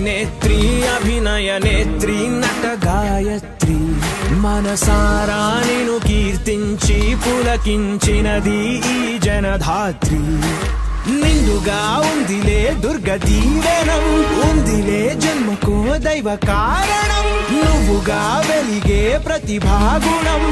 అభినేత్రి అభినయ నేత్రి నట గాయత్రి. మనసారా నేను కీర్తించి పులకించినది ఈ జనధాత్రి. నిండుగా ఉందిలే దుర్గ దీవెనం ఉందిలే జన్మకో దైవ కారణం. నువ్వుగా వెలిగే ప్రతిభాగుణం